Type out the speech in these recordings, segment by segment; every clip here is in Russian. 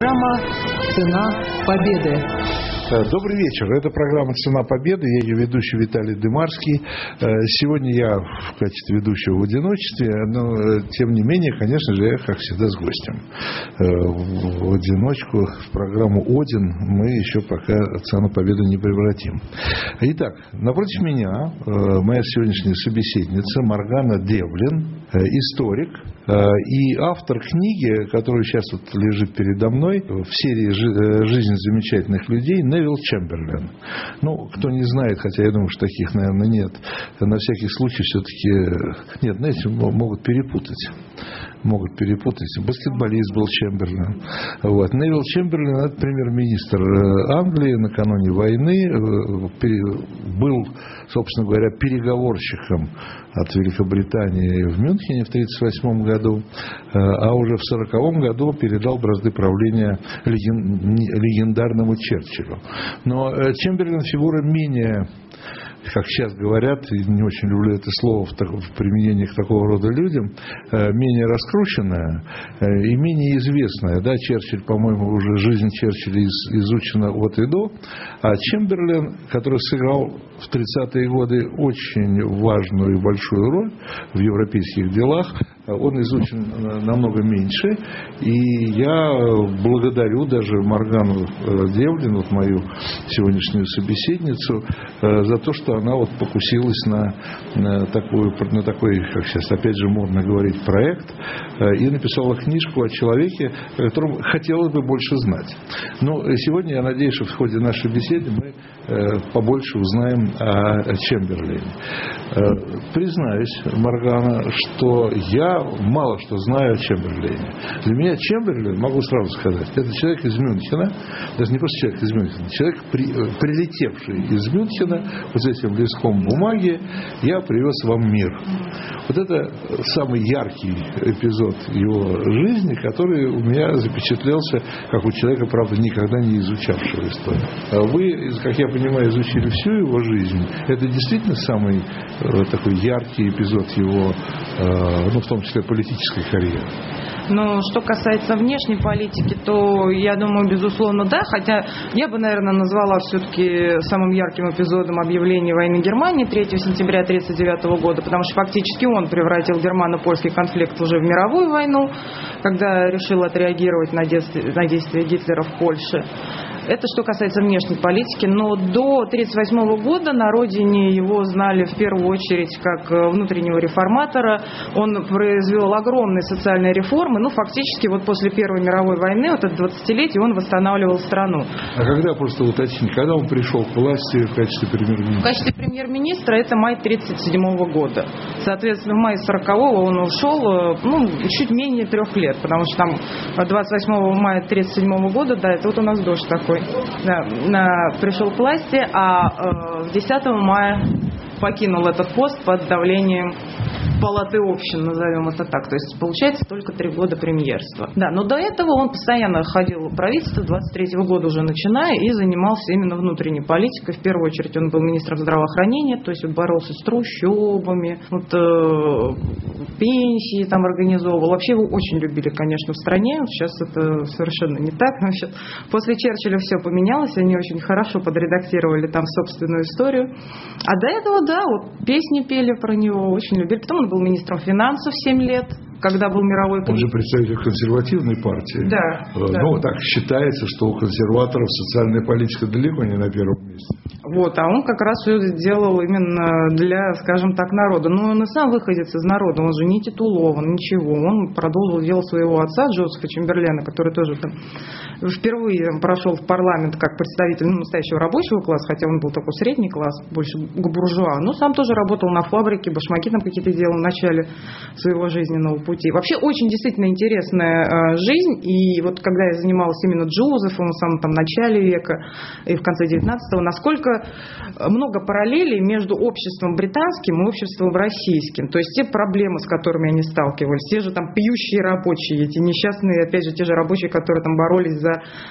Программа «Цена победы». Э, добрый вечер. Это программа «Цена победы». Я ее ведущий Виталий Дымарский. Э, сегодня я в качестве ведущего в одиночестве, но э, тем не менее, конечно же, я, как всегда, с гостем. В одиночку в программу «Один» мы еще пока «Цену победы» не превратим. Итак, напротив меня моя сегодняшняя собеседница Маргана Девлин, историк и автор книги, которая сейчас вот лежит передо мной в серии «Жизнь замечательных людей» Невил Чемберлен. Ну, кто не знает, хотя я думаю, что таких, наверное, нет, на всякий случай все-таки... Нет, знаете, могут перепутать могут перепутать. Баскетболист был Чемберлен. Вот. Невил Чемберлен, это премьер-министр э, Англии накануне войны, э, был, собственно говоря, переговорщиком от Великобритании в Мюнхене в 1938 году, э, а уже в 1940 году передал бразды правления легендарному Черчиллю. Но Чемберлен фигура менее как сейчас говорят, и не очень люблю это слово в, так, в применении к такого рода людям, э, менее раскрученная э, и менее известная. Да, Черчилль, по-моему, уже жизнь Черчилля из, изучена от и до, а Чемберлен, который сыграл в 30-е годы очень важную и большую роль в европейских делах, он изучен э, намного меньше. И я благодарю даже Маргану Девлин, вот мою сегодняшнюю собеседницу, за то, что она вот покусилась на, на, такую, на такой, как сейчас опять же модно говорить, проект, и написала книжку о человеке, о котором хотелось бы больше знать. Но сегодня, я надеюсь, что в ходе нашей беседы мы побольше узнаем о Чемберлене. Признаюсь, Маргана, что я мало что знаю о Чемберлене. Для меня Чемберлен, могу сразу сказать, это человек из Мюнхена, даже не просто человек из Мюнхена, человек, при, прилетевший из Мюнхена вот этим листком бумаги, я привез вам мир. Вот это самый яркий эпизод его жизни, который у меня запечатлелся, как у человека, правда, никогда не изучавшего историю. А вы, как я понимаю, изучили всю его жизнь. Это действительно самый э, такой яркий эпизод его, э, ну, в том числе политической карьеры. Но что касается внешней политики, то я думаю, безусловно, да. Хотя я бы, наверное, назвала все-таки самым ярким эпизодом объявления войны Германии 3 сентября 1939 года, потому что фактически он превратил германо-польский конфликт уже в мировую войну, когда решил отреагировать на действия, на действия Гитлера в Польше. Это что касается внешней политики. Но до 1938 года на родине его знали в первую очередь как э, внутреннего реформатора. Он произвел огромные социальные реформы. Ну, фактически, вот после Первой мировой войны, вот это 20-летие, он восстанавливал страну. А когда, просто уточнить, когда он пришел к власти в качестве премьер-министра? В качестве премьер-министра это май 1937 года. Соответственно, в мае 40-го он ушел, э, ну, чуть менее трех лет, потому что там 28 мая 1937 года, да, это вот у нас дождь такой на, пришел к власти, а э, 10 мая покинул этот пост под давлением палаты общин, назовем это так. То есть получается только три года премьерства. Да, но до этого он постоянно ходил в правительство, 23 -го года уже начиная, и занимался именно внутренней политикой. В первую очередь он был министром здравоохранения, то есть боролся с трущобами, вот, э, пенсии там организовывал. Вообще его очень любили, конечно, в стране. Сейчас это совершенно не так. Сейчас, после Черчилля все поменялось, они очень хорошо подредактировали там собственную историю. А до этого, да, вот песни пели про него, очень любили. Потом он был министром финансов 7 лет, когда был мировой... Он же представитель консервативной партии. Да. Ну, да. так считается, что у консерваторов социальная политика далеко не на первом месте. Вот, а он как раз все делал именно для, скажем так, народа. Но он и сам выходец из народа, он же не титулован, ничего. Он продолжил дело своего отца Джозефа Чемберлена, который тоже там впервые прошел в парламент как представитель ну, настоящего рабочего класса, хотя он был такой средний класс, больше буржуа. Но сам тоже работал на фабрике, башмаки там какие-то делал в начале своего жизненного пути. Вообще очень действительно интересная э, жизнь. И вот когда я занималась именно Джозефом в самом там начале века и в конце 19-го, насколько много параллелей между обществом британским и обществом российским. То есть те проблемы, с которыми они сталкивались, те же там пьющие рабочие, эти несчастные, опять же, те же рабочие, которые там боролись за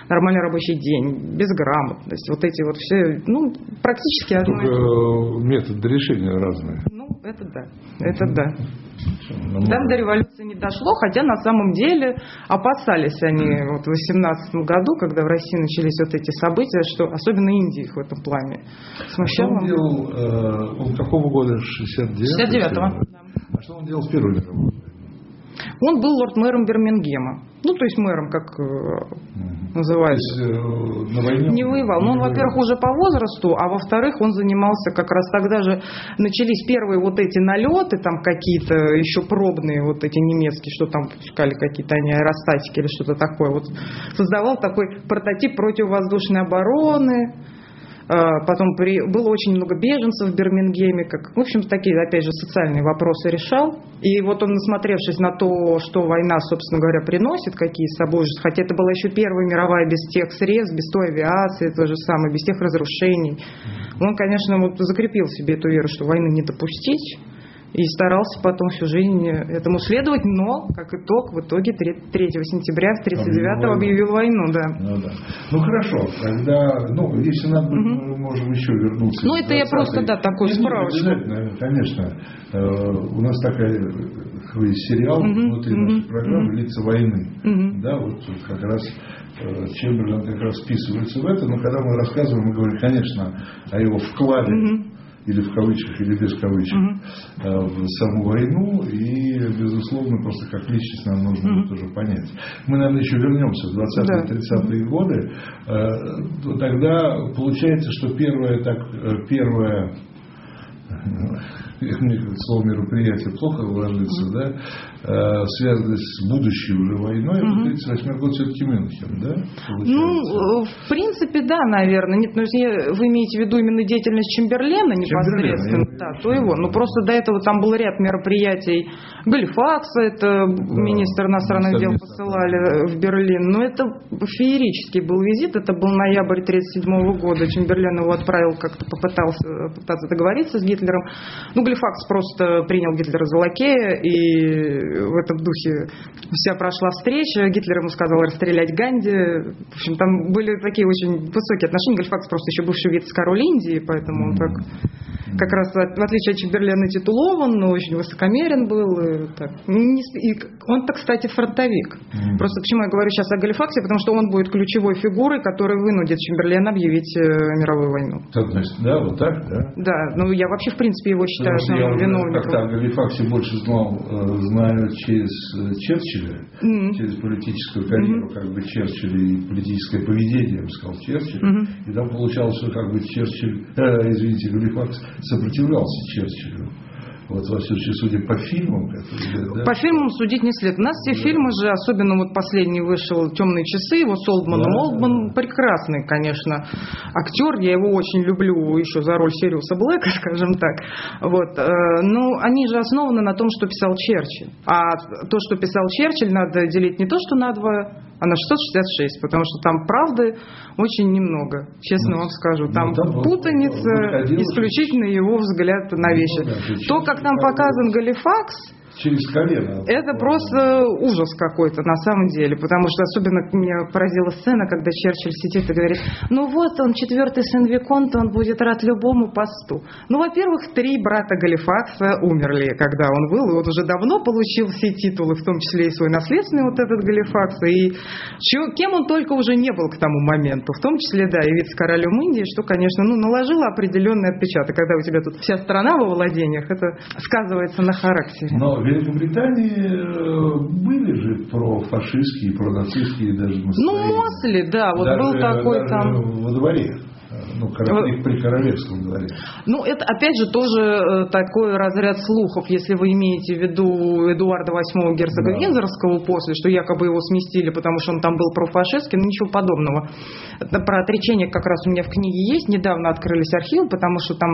нормальный рабочий день, безграмотность, вот эти вот все, ну, практически одно Только методы решения разные. Ну, это да, это да. Там до революции не дошло, хотя на самом деле опасались они вот в 18 году, когда в России начались вот эти события, что особенно Индия их в этом плане смущала. А он делал, э, он какого года? 69 69-го. А что он делал в Первую мировую? Он был лорд-мэром Бирмингема. Ну, то есть мэром, как э, называется. Есть, э, на войне Не воевал. Ну, он, во-первых, уже по возрасту, а во-вторых, он занимался как раз тогда же начались первые вот эти налеты, там какие-то еще пробные вот эти немецкие, что там пускали какие-то они аэростатики или что-то такое. Вот создавал такой прототип противовоздушной обороны. А, Потом при- было очень много беженцев в Бирмингеме, как, в общем, такие, опять же, социальные вопросы решал. И вот он, насмотревшись на то, что война, собственно говоря, приносит, какие собой ужасы, хотя это была еще Первая мировая без тех средств, без той авиации, то же самое, без тех разрушений, он, конечно, вот закрепил себе эту веру, что войны не допустить, и старался потом всю жизнь этому следовать, но, как итог, в итоге 3, 3 сентября 1939 объявил войну, да. Ну, да. ну хорошо, тогда, ну, если надо будет, мы можем еще вернуться. Ну, это я 20-й. просто, да, такой справочник. обязательно, конечно. Э, У нас такая такой сериал Мгм, внутри мгм, нашей программы «Лица войны». Мгм. Да, вот как раз э, Чемберлен как раз вписывается в это, но когда мы рассказываем, мы говорим, конечно, о его вкладе, Мгм. Или в кавычках, или без кавычек, э, в саму войну, и, безусловно, просто как личность нам нужно это тоже понять. Мы, наверное, еще вернемся в 20-30-е годы. Э, то Тогда получается, что первое, так, э, первое мне слово мероприятие плохо ложится, да, э, связанное с будущей уже войной, это 38 год все-таки Мюнхен, да? получается? Ну, в принципе, да, наверное. Нет, ну, если вы имеете в виду именно деятельность Чемберлена непосредственно, Чемберлена, да, то его. Ну, просто до этого там был ряд мероприятий Галифакса, это министр иностранных дел посылали в Берлин. Но это феерический был визит, это был ноябрь 1937 года. Чемберлен его отправил, как-то попытался пытаться договориться с Гитлером. Ну, Галифакс просто принял Гитлера за лакея, и в этом духе вся прошла встреча. Гитлер ему сказал расстрелять Ганди. В общем, там были такие очень высокие отношения. Гальфакс просто еще бывший вице-король Индии, поэтому он так как раз в отличие от Чемберлена титулован, но очень высокомерен был. и так. И он-то, кстати, фронтовик. Мгм. Просто почему я говорю сейчас о Галифаксе, потому что он будет ключевой фигурой, которая вынудит Чемберлена объявить э, мировую войну. Так, значит, да, вот так, да? Да, ну я вообще в принципе его считаю Уже виновником. как-то о Галифаксе больше знал, э, знаю через э, Черчилля, Мгм. через политическую карьеру, как бы Черчилля и политическое поведение, я бы сказал, Черчилля. Мгм. И там получалось, что как бы Черчилль, э, извините, Галифакс сопротивлялся Черчиллю. Вот, во всяком случае, судя по фильмам, которые, да, По фильмам судить не след. У нас все фильмы же, особенно вот последний вышел «Темные часы», его с Олдманом. Да, Олдман да. прекрасный, конечно, актер. Я его очень люблю еще за роль Сириуса Блэка, скажем так. Вот. э, Ну, они же основаны на том, что писал Черчилль. А то, что писал Черчилль, надо делить не то, что на два, а на 666, потому что там правды очень немного, честно Ну, вам скажу. ну, Там вот путаница, исключительно его взгляд на вещи. да, то как там показан Галифакс, через колено. это просто ужас какой-то на самом деле, потому что особенно меня поразила сцена, когда Черчилль сидит и говорит, ну вот он, четвертый сын Виконта, он будет рад любому посту. Ну, во-первых, три брата Галифакса умерли, когда он был, и вот уже давно получил все титулы, в том числе и свой наследственный вот этот Галифакс, и чё- кем он только уже не был к тому моменту, в том числе, да, и вице-королем Индии, что, конечно, ну, наложило определенный отпечаток, когда у тебя тут вся страна во владениях, это сказывается на характере. Но Великобритании э, были же профашистские, пронацистские даже Ну, настроения. Мосли, да, вот Даже- был такой даже там. во дворе, ну, королев- при королевском дворе. Ну, это опять же тоже э, такой разряд слухов, если вы имеете в виду Эдуарда VIII герцога Да. Вензорского после, что якобы его сместили, потому что он там был профашистский, ну ничего подобного. Про отречение как раз у меня в книге есть, недавно открылись архивы, потому что там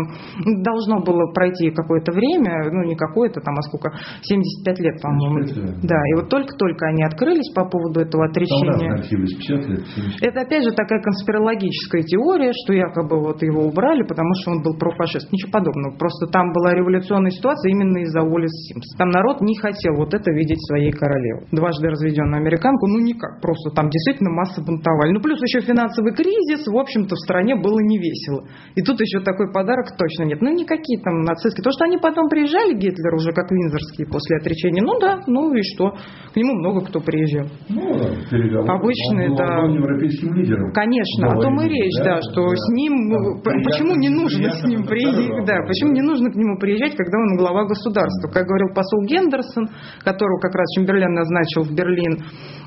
должно было пройти какое-то время, ну не какое-то там, а сколько, 75 лет, по-моему. 75 лет. Да, и вот только-только они открылись по поводу этого Там отречения. разные архивы с 50 лет. 70. Это опять же такая конспирологическая теория, что якобы якобы вот его убрали, потому что он был профашист. Ничего подобного. Просто там была революционная ситуация именно из-за Уоллес Симпс. Там народ не хотел вот это видеть своей королевой. Дважды разведенную американку, ну никак. Просто там действительно масса бунтовали. Ну плюс еще финансовый кризис, в общем-то в стране было не весело. И тут еще такой подарок точно нет. Ну никакие там нацистские. То, что они потом приезжали, Гитлер уже как винзорские после отречения, ну да, ну и что. К нему много кто приезжал. Ну, переговоры. Обычные, да. Европейским лидером. Конечно, о том и речь, да, что с ним, Там п- почему не нужно с ним приезжать, да, почему да. не нужно к нему приезжать, когда он глава государства. Как говорил посол Гендерсон, которого как раз Чемберлен назначил в Берлин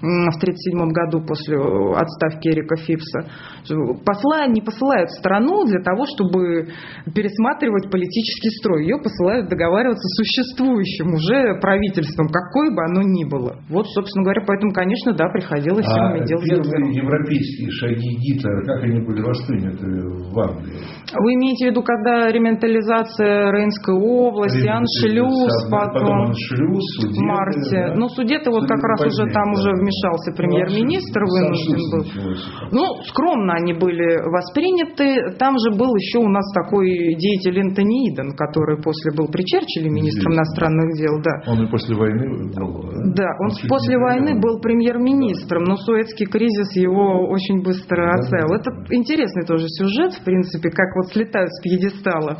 в 1937 году после отставки Эрика Фипса, что посла не посылают в страну для того, чтобы пересматривать политический строй. Ее посылают договариваться с существующим уже правительством, какое бы оно ни было. Вот, собственно говоря, поэтому, конечно, да, приходилось А делать первые европейские шаги Гитлера, как они были восприняты в Англии? Вы имеете в виду, когда рементализация Рейнской области, Аншлюз, Потом потом Аншлюз, в Судеты, марте. да? Ну, Судеты вот как раз уже там да. уже вмешался премьер-министр, Ну, вынужден был. Ну, скромно они были восприняты. Там же был еще у нас такой деятель Энтони Иден, который после был при Черчилле министром Известно. иностранных дел, да. Он и после войны был, да? Да, он чуть после войны премьером. был премьер-министром, но Суэцкий кризис его очень быстро Да, оцел. да, Это да. интересный тоже сюжет, в принципе, как вот слетают с пьедестала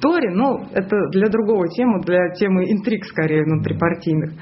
Тори, но это для другого темы, для темы интриг скорее внутрипартийных.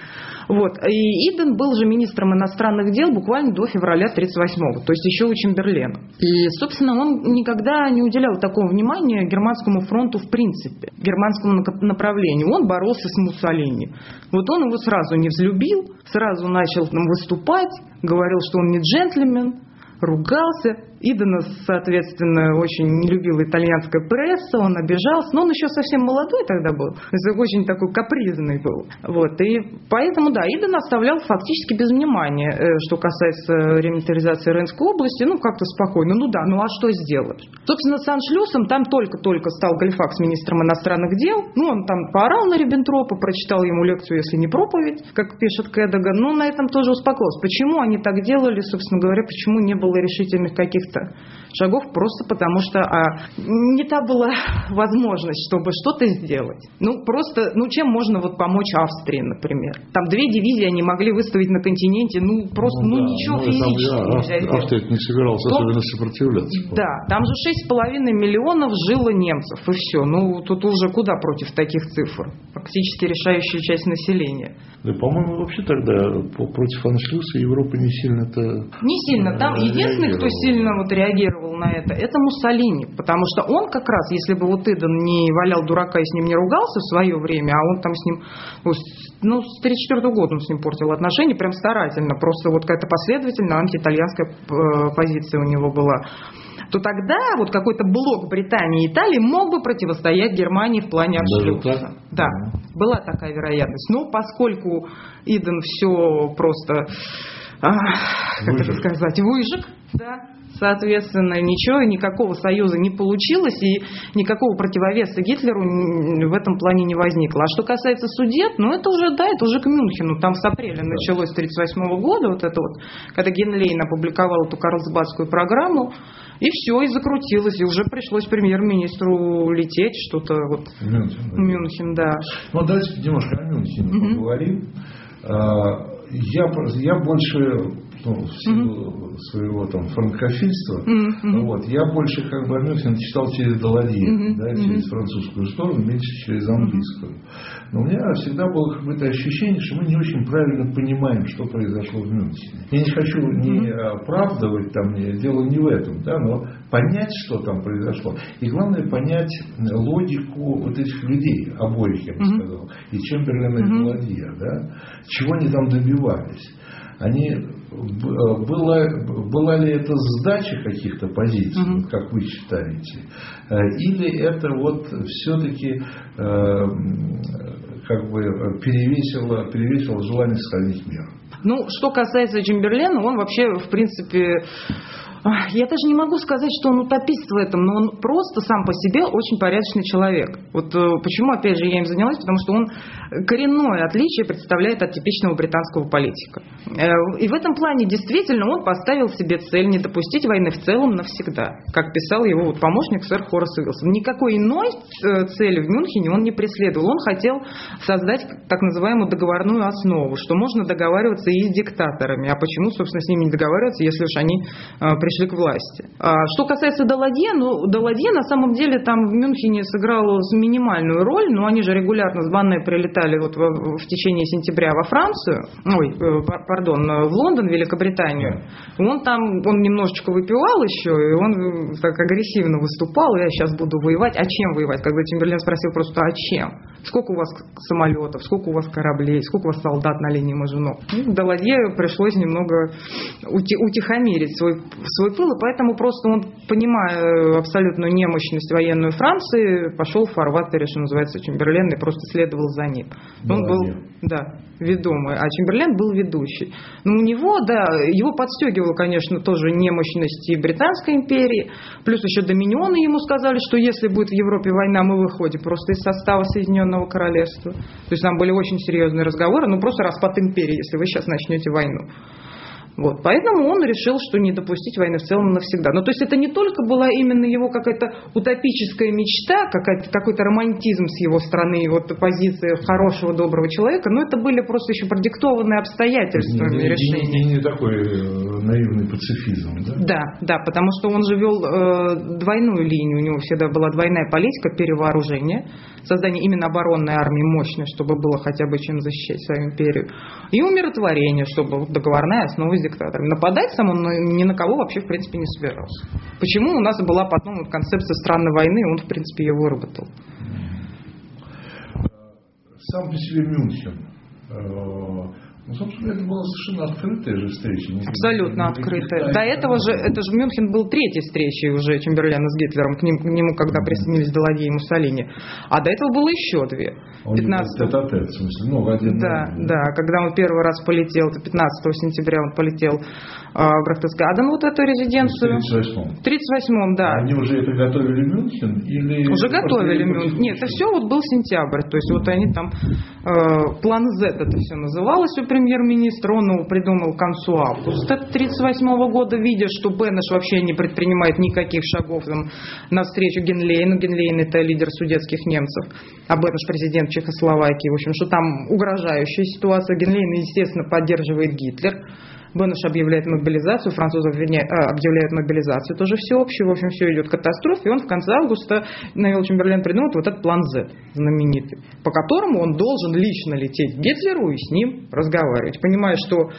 Вот. И Иден был же министром иностранных дел буквально до февраля 1938 то есть еще у Чемберлена. И, собственно, он никогда не уделял такого внимания германскому фронту в принципе, германскому направлению. Он боролся с Муссолини. Вот он его сразу не взлюбил, сразу начал там выступать, говорил, что он не джентльмен, ругался. Идена, соответственно, очень не любила итальянская пресса, он обижался, но он еще совсем молодой тогда был, очень такой капризный был. Вот, и поэтому, да, Иден оставлял фактически без внимания, э, что касается ремилитаризации Рейнской области, ну, как-то спокойно, ну да, ну а что сделаешь? Собственно, с Аншлюсом там только-только стал Гальфакс министром иностранных дел, ну, он там поорал на Риббентропа, прочитал ему лекцию, если не проповедь, как пишет Кэддаган, но на этом тоже успокоился. Почему они так делали, собственно говоря, почему не было решительных каких-то шагов? Просто потому что а, не та была возможность, чтобы что-то сделать. Ну, просто, ну, чем можно вот помочь Австрии, например? Там две дивизии они могли выставить на континенте, ну, просто, ну, да, ничего ну, и там, физически да, нельзя Австрия, сделать. Австрия не собиралась Ну, особенно сопротивляться. Да, там же 6,5 миллионов жило немцев, и все. Ну, тут уже куда против таких цифр? Фактически решающая часть населения. Да, по-моему, вообще тогда против аншлюса Европа не сильно-то... Не сильно. Там э, единственный, кто реагировала. Вот реагировал на это, это Муссолини. Потому что он как раз, если бы вот Иден не валял дурака и с ним не ругался в свое время, а он там с ним, ну, с- ну, с 1934 года он с ним портил отношения, прям старательно, просто вот какая-то последовательная антиитальянская э, позиция у него была то тогда вот какой-то блок Британии и Италии мог бы противостоять Германии в плане так? Да, Мгм. была такая вероятность. Но поскольку Иден все просто, а, как это Выжег. сказать, выжег, да, соответственно, ничего, никакого союза не получилось, и никакого противовеса Гитлеру в этом плане не возникло. А что касается судеб, ну это уже, да, это уже к Мюнхену, там с апреля началось 1938 года, вот это вот, когда Генлейн опубликовал эту Карлсбадскую программу, и все, и закрутилось, и уже пришлось премьер-министру лететь что-то вот Мюнхен, да. Мюнхен, да. Ну, давайте немножко о Мюнхене Мгм. поговорим. А, Я, я больше, ну, в силу своего там франкофильства, мгм. вот, я больше как бы Мюнхене читал через Даладье, Мгм, да, через французскую сторону, меньше через английскую. Но у меня всегда было какое-то ощущение, что мы не очень правильно понимаем, что произошло в Мюнхене. Я не хочу не оправдывать, там, не- дело не в этом, да, но понять, что там произошло. И главное понять логику вот этих людей, обоих, я бы Мгм. сказал, и Чемберлена, и Мгм. Даладье, да, чего они там добивались. Они, была, была ли это сдача каких-то позиций, вот как вы считаете, Э, или это вот все-таки как бы перевесило, перевесило желание сохранить мир? Ну, что касается Чемберлена, он вообще, в принципе, я даже не могу сказать, что он утопист в этом, но он просто сам по себе очень порядочный человек. Вот э, почему, опять же, я им занялась, потому что он коренное отличие представляет от типичного британского политика. Э, и в этом плане действительно он поставил себе цель не допустить войны в целом навсегда, как писал его вот помощник сэр Хорас Уилсон. Никакой иной э, цели в Мюнхене он не преследовал. Он хотел создать так называемую договорную основу, что можно договариваться и с диктаторами. А почему, собственно, с ними не договариваться, если уж они пришли к власти? А что касается Даладье, ну, Даладье на самом деле там в Мюнхене сыграл минимальную роль, но они же регулярно с банной прилетали вот в, в течение сентября во Францию, ой, э, пардон, в Лондон, Великобританию. Он там, он немножечко выпивал еще, и он так агрессивно выступал, я сейчас буду воевать. А чем воевать? Когда Чемберлен спросил просто, а чем? Сколько у вас самолетов, сколько у вас кораблей, сколько у вас солдат на линии Мажунов? Ну, Даладье пришлось немного утихомирить свой, свой пыл, и поэтому просто он, понимая абсолютную немощность военную Франции, пошел в фарватере, что называется, Чемберлен, и просто следовал за ним. Он был, да, ведомый, а Чемберлен был ведущий. Но у него, да, его подстегивала, конечно, тоже немощность и Британской империи, плюс еще доминионы ему сказали, что если будет в Европе война, мы выходим просто из состава Соединенного Королевства. То есть там были очень серьезные разговоры, ну просто распад империи, если вы сейчас начнете войну. Вот, поэтому он решил, что не допустить войны в целом навсегда. Но ну, то есть это не только была именно его какая-то утопическая мечта, какой-то романтизм с его стороны, вот позиция хорошего, доброго человека, но это были просто еще продиктованные обстоятельствами не, решения. Не, не, не такой э, наивный пацифизм, да? Да, да, потому что он же вел э, двойную линию, у него всегда была двойная политика перевооружения, создание именно оборонной армии мощной, чтобы было хотя бы чем защищать свою империю, и умиротворение, чтобы договорная основа с диктаторами. Нападать сам он ни на кого вообще в принципе не собирался. Почему у нас была потом концепция странной войны, он в принципе ее выработал. Сам по себе Мюнхен э, ну, собственно, это была совершенно открытая же встреча. Абсолютно открытая. До этого же, это же Мюнхен был третьей встречей уже Чемберлена с Гитлером, к, ним, к нему, когда присоединились Даладье и Муссолини. А до этого было еще две. 15... Это в смысле, ну, один... Да, да, когда он первый раз полетел, это 15 сентября он полетел а, в Брахтесгаден, вот эту резиденцию. В 38-м. В 38-м, да. Они уже это готовили Мюнхен? Или уже готовили Мюнхен. Нет, это все вот был сентябрь. То есть вот они там, э, план Z это все называлось у премьер-министр, он его придумал к концу августа 1938 года, видя, что Беннеш вообще не предпринимает никаких шагов там, навстречу Генлейну. Генлейн это лидер судетских немцев, а Беннеш президент Чехословакии. В общем, что там угрожающая ситуация. Генлейн, естественно, поддерживает Гитлер. Беннеш объявляет мобилизацию, французов вернее, а, объявляют мобилизацию, тоже всеобщую, в общем, все идет к катастрофе, и он в конце августа, Невил Чемберлен придумал вот этот план Z знаменитый, по которому он должен лично лететь к Гитлеру и с ним разговаривать, понимая, что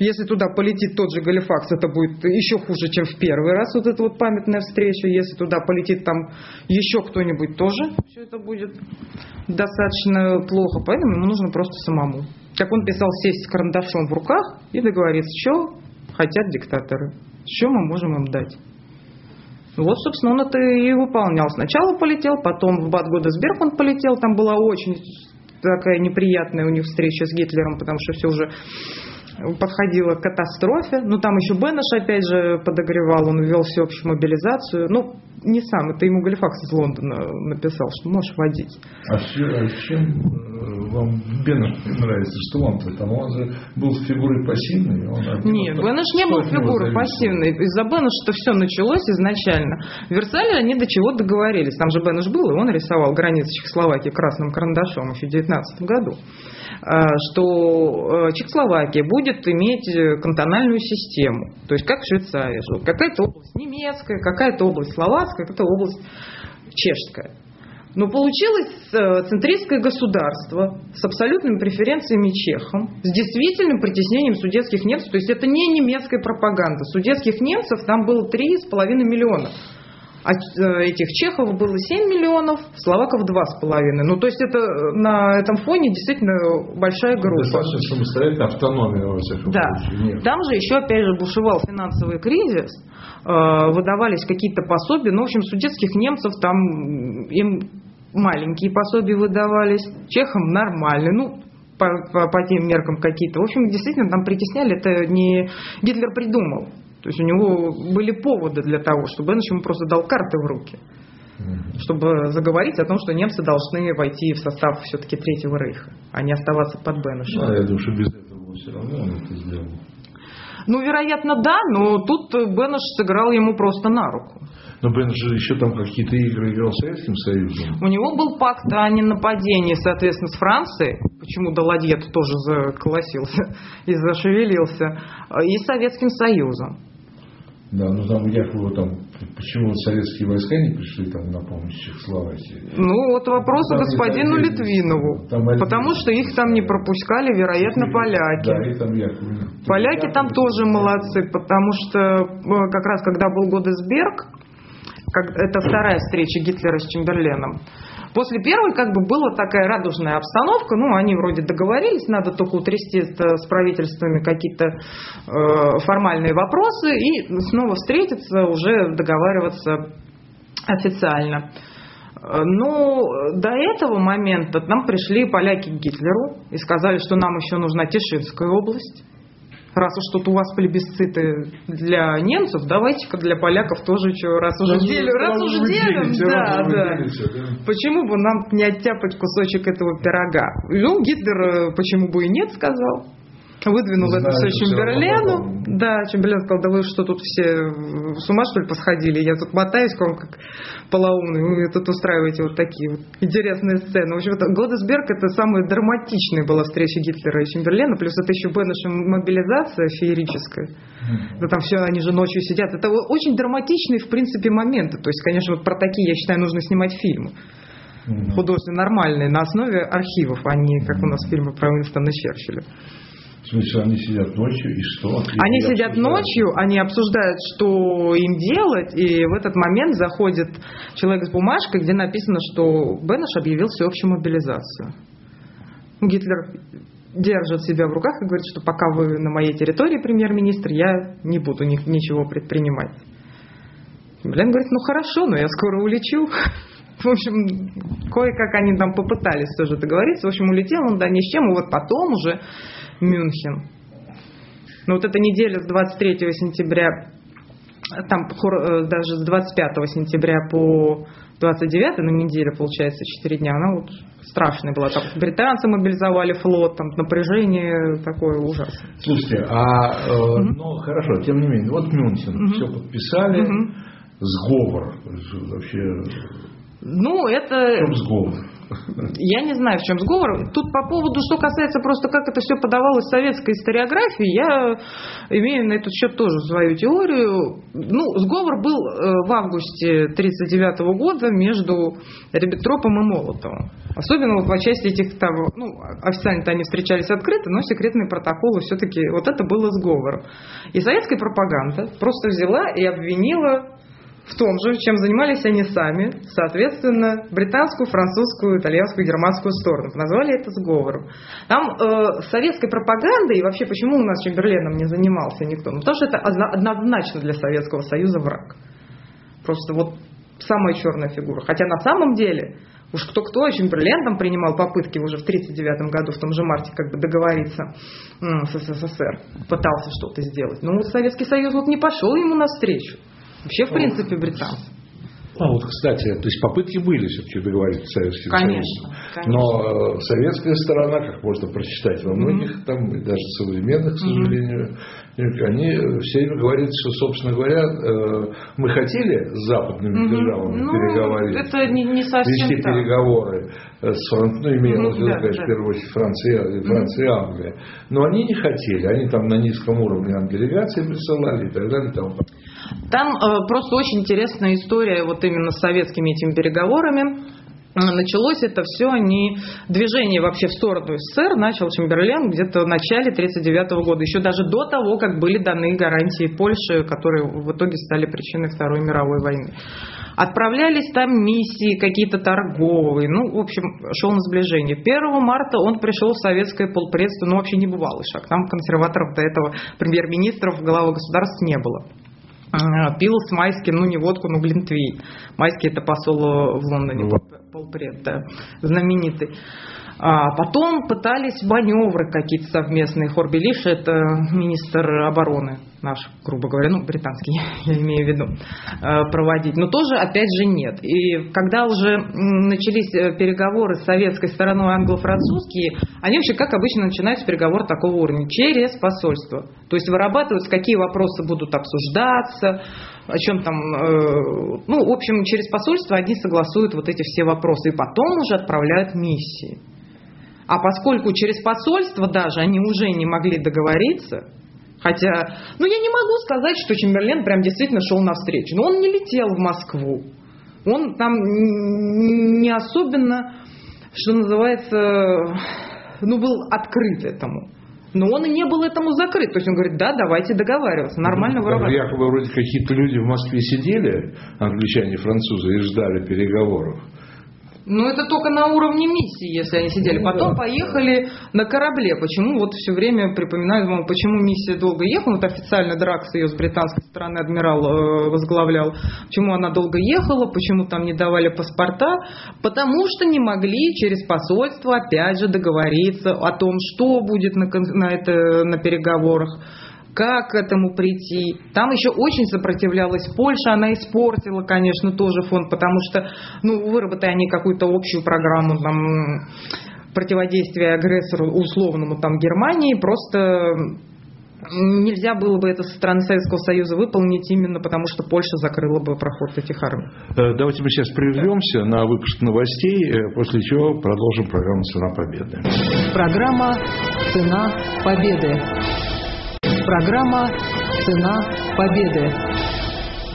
если туда полетит тот же Галифакс, это будет еще хуже, чем в первый раз, вот эта вот памятная встреча. Если туда полетит там еще кто-нибудь тоже, все это будет достаточно плохо. Поэтому ему нужно просто самому как он писал, сесть с карандашом в руках и договориться, что хотят диктаторы, что мы можем им дать. Вот, собственно, он это и выполнял. Сначала полетел, потом в Бад Годесберг он полетел, там была очень такая неприятная у них встреча с Гитлером, потому что все уже подходило к катастрофе. Ну, там еще Беннеш, опять же, подогревал, он ввел всеобщую мобилизацию. Ну, не сам, это ему Галифакс из Лондона написал, что можешь водить. А, а чем э, вам Беннеш нравится? Что он-то там? Он же был фигурой пассивной? Он, Нет, Беннеш не был фигурой пассивной. Из-за Беннеша все началось изначально. В Версале они до чего договорились. Там же Беннеш был, и он рисовал границы Чехословакии красным карандашом еще в 19 году. Э, что э, Чехословакия будет иметь э, кантональную систему, то есть как Швейцария, какая-то область немецкая, какая-то область словацкая, какая-то область чешская. Но получилось центристское государство с абсолютными преференциями чехам, с действительным притеснением судетских немцев. То есть это не немецкая пропаганда. Судетских немцев там было 3,5 миллиона. А э, этих чехов было 7 миллионов, словаков 2,5. Ну, то есть это э, на этом фоне действительно большая группа. Достаточно самостоятельная автономия во всяком да. случае. Там же еще, опять же, бушевал финансовый кризис, э, выдавались какие-то пособия. Ну, в общем, судетских немцев там им маленькие пособия выдавались, чехам нормальные. Ну, по, по, по тем меркам какие-то. В общем, действительно, там притесняли, это не Гитлер придумал. То есть у него были поводы для того, чтобы Беннеш ему просто дал карты в руки. чтобы заговорить о том, что немцы должны войти в состав все-таки Третьего Рейха, а не оставаться под Бенешем. Ну, я думаю, что без этого все равно он это сделал. Ну, вероятно, да, но тут Бенеш сыграл ему просто на руку. Но Бен же еще там какие-то игры играл с Советским Союзом. У него был пакт о ненападении, соответственно, с Францией, почему Даладьет тоже заколосился и зашевелился, и с Советским Союзом. Да, ну там Яковлева там, почему советские войска не пришли там на помощь Чехословакии? Ну, вот вопрос Там господину это- Литвинову. там отдельно. потому что их там не пропускали, вероятно, поляки. Да, и там Яковлев. Поляки там тоже молодцы, потому что э, как раз когда был Годесберг, как- это вторая встреча Гитлера с Чемберленом, после первой как бы была такая радужная обстановка, ну, они вроде договорились, надо только утрясти это с правительствами какие-то э, формальные вопросы и снова встретиться, уже договариваться официально. Э, Но до этого момента нам пришли поляки к Гитлеру и сказали, что нам еще нужна Тишинская область. Раз уж тут у вас плебисциты для немцев, давайте-ка для поляков тоже что, раз уже делим, раз уже делим, да, да. Почему бы нам не оттяпать кусочек этого пирога? Ну, Гитлер, э, почему бы и нет, сказал. Выдвинул это все Чемберлену. Да, Чемберлен сказал, да вы что тут все с ума что ли посходили? Я тут мотаюсь к вам как полоумный, вы тут устраиваете вот такие вот интересные сцены. В общем, это Годесберг это самая драматичная была встреча Гитлера и Чемберлена, плюс это еще Беннеша мобилизация феерическая. Да там все, они же ночью сидят. Это очень драматичные, в принципе, моменты. То есть, конечно, вот про такие, я считаю, нужно снимать фильмы. Художественно нормальные, на основе архивов, а не как у нас фильмы про Уинстона Черчилля. В смысле, они сидят ночью и что? Они И сидят обсуждают. ночью, они обсуждают, что им делать, и в этот момент заходит человек с бумажкой, где написано, что Беннеш объявил всеобщую мобилизацию. Гитлер держит себя в руках и говорит, что пока вы на моей территории премьер-министр, я не буду ни- ничего предпринимать. Блин говорит, ну хорошо, но я скоро улечу. В общем, кое-как они там попытались тоже договориться. В общем, улетел он, да, ни с чем. И вот потом уже Мюнхен. Но вот эта неделя с 23 сентября, там э, даже с 25 сентября по 29, ну неделя получается, 4 дня, она вот страшная была. Там британцы мобилизовали флот, там напряжение такое ужасное. Слушайте, а, э, ну хорошо, тем не менее, вот Мюнхен, все подписали, Мгм. сговор, вообще, Ну, это сговор? Я не знаю, в чем сговор. Тут по поводу, что касается просто, как это все подавалось в советской историографии, я имею на этот счет тоже свою теорию. Ну, сговор был э, в августе 1939 года между Риббентропом и Молотовым. Особенно вот в части этих того, ну, официально-то они встречались открыто, но секретные протоколы все-таки, вот это было сговор. И советская пропаганда просто взяла и обвинила в том же, чем занимались они сами, соответственно, британскую, французскую, итальянскую, германскую сторону. Назвали это сговором. Там э, советской пропагандой, и вообще почему у нас Чемберленом не занимался никто? Ну, потому что это одно- однозначно для Советского Союза враг. Просто вот самая черная фигура. Хотя на самом деле, уж кто-кто, а Чемберлен там принимал попытки уже в 1939 году, в том же марте, как бы договориться с СССР, пытался что-то сделать. Но вот Советский Союз вот не пошел ему навстречу. Вообще, в принципе, британцы. А вот, кстати, то есть попытки были все-таки договориться с Советским Конечно, Союзом. конечно. Но э, советская сторона, как можно прочитать во многих, там, и даже современных, к сожалению, они все время говорят, что, собственно говоря, э, мы хотели с западными Мгм. державами Ну, переговорить. это не, не совсем вести так. переговоры э, с Францией, ну, виду, Мгм, да, конечно, да. в первую очередь Франция, Франция и Англия. Но они не хотели, они там на низком уровне нам делегации присылали и так далее. и тому подобное. Там э, просто очень интересная история вот именно с советскими этими переговорами. Э, Началось это все не движение вообще в сторону СССР начал Чемберлен где-то в начале 1939 года, еще даже до того, как были даны гарантии Польши, которые в итоге стали причиной Второй мировой войны. Отправлялись там миссии какие-то торговые, ну, в общем, шел на сближение. 1 марта он пришел в советское полпредство, ну, вообще небывалый шаг. Там консерваторов до этого премьер-министров, главы государств не было. Пил с Майским, ну не водку, но глинтвей. Майский это посол э, в Лондоне, Вот. полпред, да, знаменитый. А потом пытались маневры какие-то совместные. Хорбелиш, это министр обороны наш, грубо говоря, ну, британский, я имею в виду, э, проводить. Но тоже, опять же, нет. И когда уже начались э, переговоры с советской стороной англо-французские, они вообще, как обычно, начинаются переговоры такого уровня, через посольство. То есть вырабатываются, какие вопросы будут обсуждаться, о чем там, э, ну, в общем, через посольство они согласуют вот эти все вопросы, и потом уже отправляют миссии. А поскольку через посольство даже они уже не могли договориться, Хотя, ну я не могу сказать, что Чемберлен прям действительно шел навстречу. Но он не летел в Москву. Он там не особенно, что называется, ну был открыт этому. Но он и не был этому закрыт. То есть он говорит, да, давайте договариваться, нормально вырабатывать. Якобы вроде какие-то люди в Москве сидели, англичане, французы, и ждали переговоров. Ну, это только на уровне миссии, если они сидели. Ну Потом поехали на корабле. Почему вот все время припоминаю, вам, почему миссия долго ехала? Вот официально Дракс ее с британской стороны адмирал э, возглавлял. Почему она долго ехала? Почему там не давали паспорта? Потому что не могли через посольство опять же договориться о том, что будет на, на, это, на переговорах как к этому прийти. Там еще очень сопротивлялась Польша, она испортила, конечно, тоже фонд, потому что, ну, выработая они какую-то общую программу там, противодействия агрессору условному там Германии, просто нельзя было бы это со стороны Советского Союза выполнить именно потому, что Польша закрыла бы проход этих армий. Э, давайте мы сейчас прервемся на выпуск новостей, э, после чего продолжим программу «Цена победы». Программа «Цена победы». Программа «Цена победы».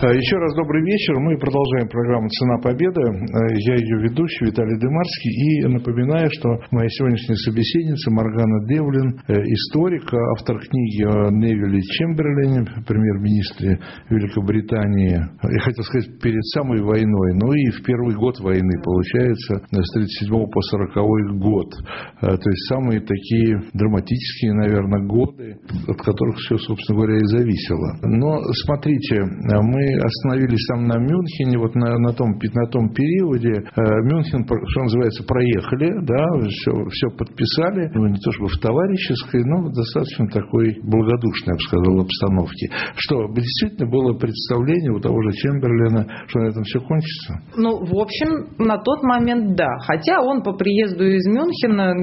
А, еще раз добрый вечер. Мы продолжаем программу «Цена победы». А, я ее ведущий Виталий Дымарский. И напоминаю, что моя сегодняшняя собеседница Маргана Девлин, э, историк, автор книги о Невиле Чемберлене, премьер-министре Великобритании. Я хотел сказать, перед самой войной, но и в первый год войны, получается, с 37 по 40 год. То есть самые такие драматические, наверное, годы, от которых все, собственно говоря, и зависело. Но смотрите, мы остановились там на Мюнхене, вот на, на, том, на том периоде. Э, Мюнхен, что называется, проехали, да, все, все подписали. Ну, не то чтобы в товарищеской, но достаточно такой благодушной, я бы сказал, обстановке. Что, действительно было представление у того же Чемберлина, что на этом все кончится? Ну, в общем, на тот момент да. Хотя он по приезду из Мюнхена,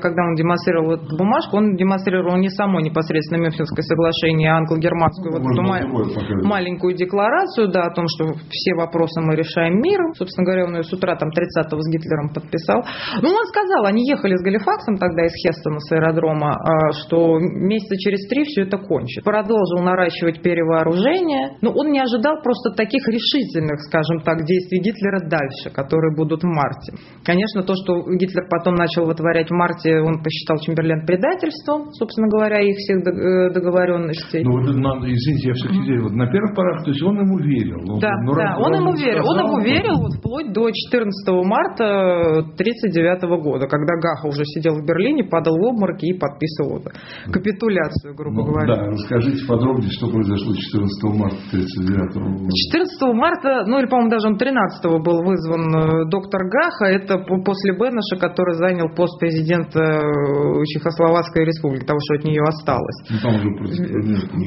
когда он демонстрировал эту бумажку, он демонстрировал не само непосредственно Мюнхенское соглашение, а англо-германскую ну, вот эту ма- маленькую декларацию, декларацию, да, о том, что все вопросы мы решаем миром. Собственно говоря, он ее с утра там 30-го с Гитлером подписал. Ну, он сказал, они ехали с Галифаксом тогда из Хестона с аэродрома, а, что месяца через три все это кончит. Продолжил наращивать перевооружение, но он не ожидал просто таких решительных, скажем так, действий Гитлера дальше, которые будут в марте. Конечно, то, что Гитлер потом начал вытворять в марте, он посчитал Чемберлен предательством, собственно говоря, их всех э, договоренностей. Ну, вот, извините, я все-таки вот на первых порах, то есть он ему верил. Да, ну, да, он ему верил. Он ему верил вот вплоть до 14 марта 1939 года, когда Гаха уже сидел в Берлине, падал в обморок и подписывал вот капитуляцию, грубо ну, говоря. Да, расскажите подробнее, что произошло 14 марта 1939 года. 14 марта, ну или, по-моему, даже он 13 был вызван э, доктор Гаха, это после Беныша, который занял пост президента э, Чехословацкой республики, того, что от нее осталось. Ну, там уже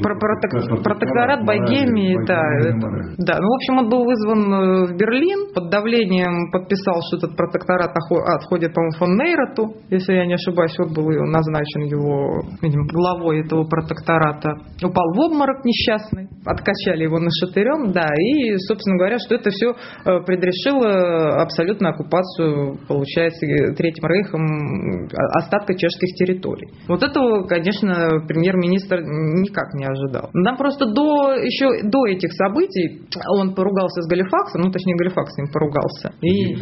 протекторат, протекторат Богемии, да, да, ну, в общем, он был вызван э, в Берлин, под давлением подписал, что этот протекторат отходит, по-моему, фон Нейроту, если я не ошибаюсь, вот был назначен его, видимо, главой этого протектората. Упал в обморок несчастный, откачали его на шатырем, да, и, собственно говоря, что это все э, предрешило абсолютно оккупацию, получается, Третьим Рейхом остатка чешских территорий. Вот этого, конечно, премьер-министр никак не ожидал. Нам просто до, еще до этих событий он поругался с Галифаксом, ну, точнее, Галифакс с ним поругался. И...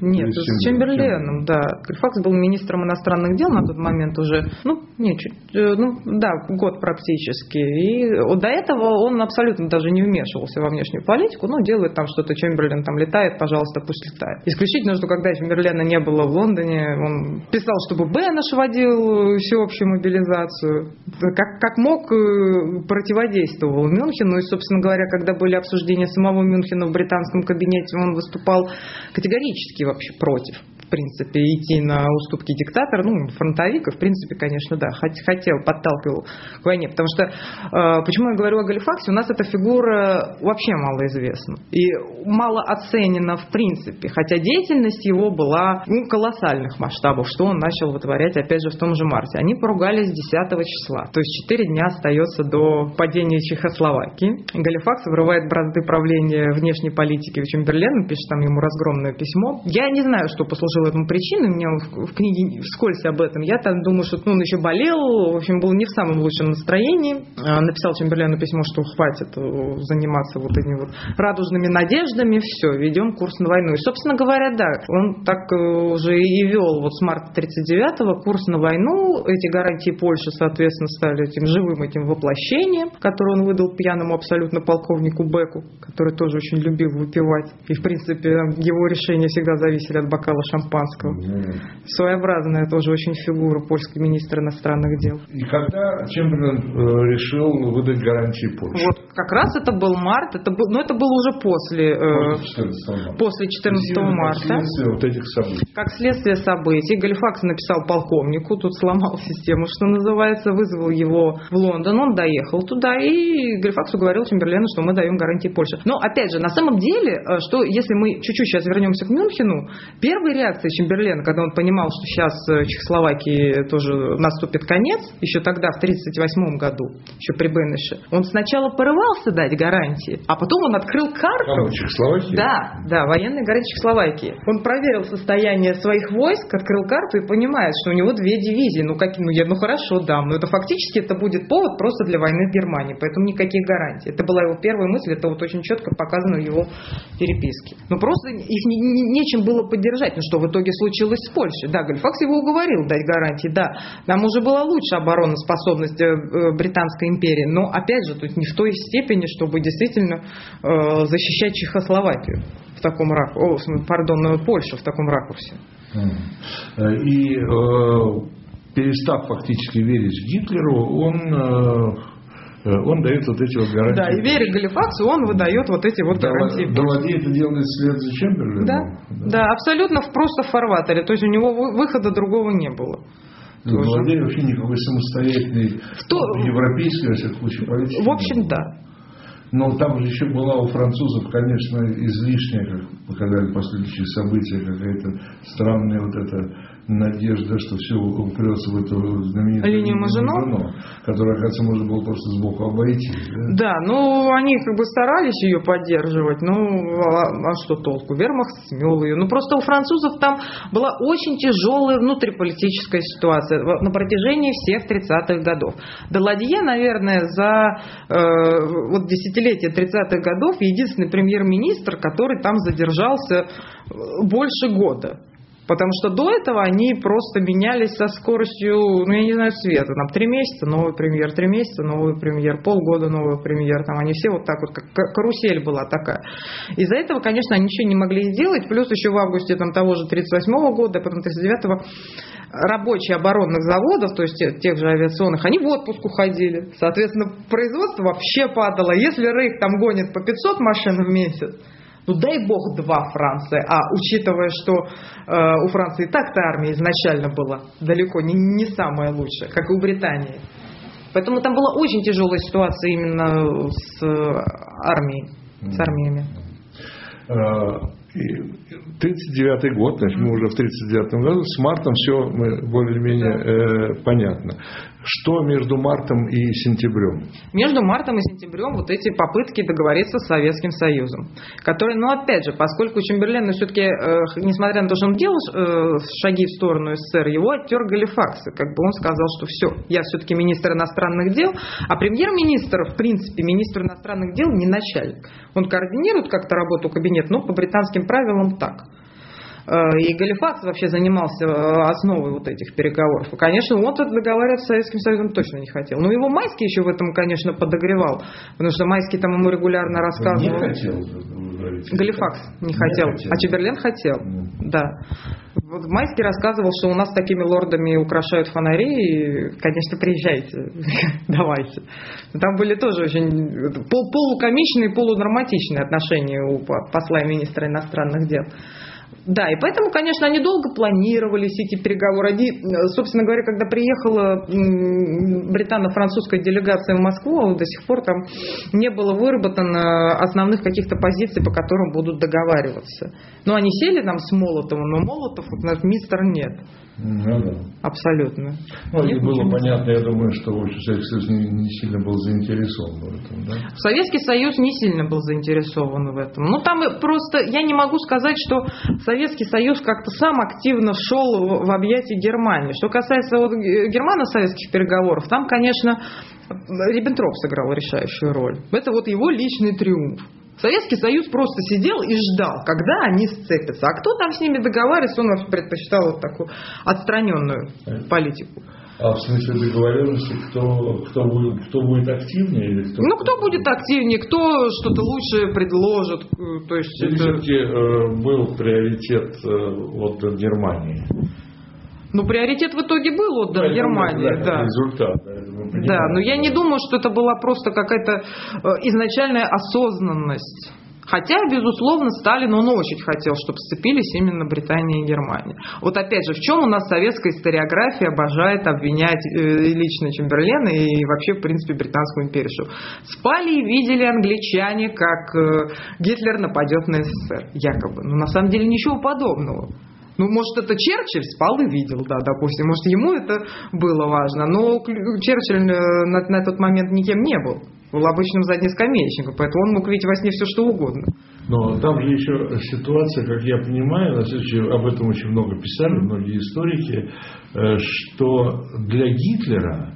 Нет, с, с Чемберленом, да. Галифакс был министром иностранных дел на тот момент уже, ну, не, чуть, э, ну, да, год практически. И до этого он абсолютно даже не вмешивался во внешнюю политику, ну, делает там что-то, Чемберлен там летает, пожалуйста, пусть летает. Исключительно, что когда Чемберлена не было в Лондоне, он писал, чтобы Беннеш водил всеобщую мобилизацию. Как, как мог, э, противодействовал Мюнхену. И, собственно говоря, когда когда были обсуждения самого Мюнхена в британском кабинете, он выступал категорически вообще против принципе, идти на уступки диктатора, ну, фронтовик, и, в принципе, конечно, да, хотел, подталкивал к войне. Потому что, э, почему я говорю о Галифаксе, у нас эта фигура вообще малоизвестна и мало оценена в принципе, хотя деятельность его была ну, колоссальных масштабов, что он начал вытворять, опять же, в том же марте. Они поругались 10 числа, то есть 4 дня остается до падения Чехословакии. Галифакс вырывает бразды правления внешней политики в Чемберлен, пишет там ему разгромное письмо. Я не знаю, что послужило в этом причины, у меня в, в книге вскользь об этом. Я там думаю, что ну, он еще болел, в общем, был не в самом лучшем настроении. А, написал Чемберлену письмо, что хватит э, заниматься вот этими вот радужными надеждами, все, ведем курс на войну. И, собственно говоря, да, он так э, уже и вел вот с марта 39-го курс на войну. Эти гарантии Польши, соответственно, стали этим живым этим воплощением, которое он выдал пьяному абсолютно полковнику Беку, который тоже очень любил выпивать. И, в принципе, его решения всегда зависели от бокала шампанского. Угу. Своеобразная тоже очень фигура польский министр иностранных дел. И когда Чемберлен э, решил выдать гарантии Польше? Вот как раз это был март, это был, но это было уже после, э, после 14 марта. Как следствие вот этих событий. Как следствие событий. Галифакс написал полковнику, тут сломал систему, что называется, вызвал его в Лондон, он доехал туда, и Галифакс уговорил Чемберлену, что мы даем гарантии Польше. Но, опять же, на самом деле, э, что если мы чуть-чуть сейчас вернемся к Мюнхену, первая реакция Чемберлена, когда он понимал, что сейчас э, Чехословакии тоже наступит конец, еще тогда, в 1938 году, еще при Беннеше, он сначала порывался дать гарантии, а потом он открыл карту. А, Чехословакии? Да, да, военные гарантии Чехословакии. Он проверил состояние своих войск, открыл карту и понимает, что у него две дивизии. Ну, как, ну, я, ну хорошо, да, но это фактически это будет повод просто для войны в Германии, поэтому никаких гарантий. Это была его первая мысль, это вот очень четко показано в его переписке. Ну, просто их не, не, нечем было поддержать. Ну, что, в итоге случилось с Польшей. Да, Гальфакс его уговорил дать гарантии, да. Там уже была лучшая обороноспособность э, э, Британской империи, но, опять же, тут не в той степени, чтобы действительно э, защищать Чехословакию в таком ракурсе, пардон, Польшу в таком ракурсе. И э, перестав фактически верить Гитлеру, он Э, он дает вот эти вот гарантии. Да, и веря Галифаксу, он выдает вот эти вот гарантии. Далади это делает вслед за Чемберленом? Да, да, да, абсолютно просто в фарватере, то есть у него выхода другого не было. Ну, Далади вообще никакой самостоятельной в европейской, во всяком случае, политики В общем, да. Но там же еще была у французов, конечно, излишняя, как показали последующие события, какая-то странная вот эта надежда, что все упрется в эту знаменитую линию Мажино, которую, оказывается, можно было просто сбоку обойти. Да, да ну они как бы старались ее поддерживать, ну а, а что толку? Вермахт смел ее. Ну просто у французов там была очень тяжелая внутриполитическая ситуация на протяжении всех 30-х годов. Даладье, наверное, за э, вот десятилетие 30-х годов единственный премьер-министр, который там задержался э, больше года. Потому что до этого они просто менялись со скоростью, ну я не знаю, света. Там три месяца новый премьер, три месяца новый премьер, полгода новый премьер. Там они все вот так вот, как карусель была такая. Из-за этого, конечно, они ничего не могли сделать. Плюс еще в августе там, того же 38 года, потом 39-го рабочие оборонных заводов, то есть тех же авиационных, они в отпуск уходили. Соответственно, производство вообще падало. Если Рейх там гонит по 500 машин в месяц, ну дай бог два Франции. А учитывая, что э, у Франции так-то армия изначально была далеко не, не самая лучшая, как и у Британии. Поэтому там была очень тяжелая ситуация именно с э, армией, с армиями. 39 э, год, значит, мы уже в 39 году, с мартом все более-менее э, понятно. Что между мартом и сентябрем? Между мартом и сентябрем вот эти попытки договориться с Советским Союзом, которые, ну опять же, поскольку Чемберлен ну, все-таки, э, несмотря на то, что он делал э, шаги в сторону СССР, его оттер Галифаксы, как бы он сказал, что все, я все-таки министр иностранных дел, а премьер-министр, в принципе, министр иностранных дел не начальник. Он координирует как-то работу кабинета, но по британским правилам так. Э, и Галифакс вообще занимался э, основой вот этих переговоров. И, конечно, он тут договариваться с Советским Союзом точно не хотел. Но его Майский еще в этом, конечно, подогревал. Потому что Майский там ему регулярно рассказывал. Не хотел. Галифакс не хотел, не хотел. а Чеберлен хотел. Mm. Да. Вот Майский рассказывал, что у нас такими лордами украшают фонари, и, конечно, приезжайте, давайте. Там были тоже очень полукомичные, полунорматичные отношения у посла и министра иностранных дел. Да, и поэтому, конечно, они долго планировались, эти переговоры. Они, собственно говоря, когда приехала британо-французская делегация в Москву, до сих пор там не было выработано основных каких-то позиций, по которым будут договариваться. Но они сели там с Молотовым, но Молотов, вот, мистер, нет. Ну, да. Абсолютно. Ну, Нет, было понятно, я думаю, что в общем, Советский Союз не, не сильно был заинтересован в этом. Да? Советский Союз не сильно был заинтересован в этом. Ну, там просто, я не могу сказать, что Советский Союз как-то сам активно шел в, в объятия Германии. Что касается вот германо-советских переговоров, там, конечно, Риббентроп сыграл решающую роль. Это вот его личный триумф. Советский Союз просто сидел и ждал, когда они сцепятся. А кто там с ними договаривается, он предпочитал вот такую отстраненную политику. А в смысле договоренности, кто, кто, будет, кто будет активнее? Или кто ну, кто будет активнее, кто что-то лучше предложит. Э, то есть или это... все-таки э, был приоритет э, вот Германии? Ну, приоритет в итоге был отдан да, Германии. Да, да. Результат. Да, да, но я не думаю, что это была просто какая-то э, изначальная осознанность. Хотя, безусловно, Сталин, он очень хотел, чтобы сцепились именно Британия и Германия. Вот опять же, в чем у нас советская историография обожает обвинять э, лично Чемберлена и вообще, в принципе, Британскую империю. Что спали и видели англичане, как э, Гитлер нападет на СССР, якобы. Но на самом деле ничего подобного. Ну, может, это Черчилль спал и видел, да, допустим. Может, ему это было важно. Но Черчилль э, на, на тот момент никем не был. Был обычным заднескамеечником, поэтому он мог видеть во сне все, что угодно. Но там же еще ситуация, как я понимаю, на случай, об этом очень много писали многие историки, э, что для Гитлера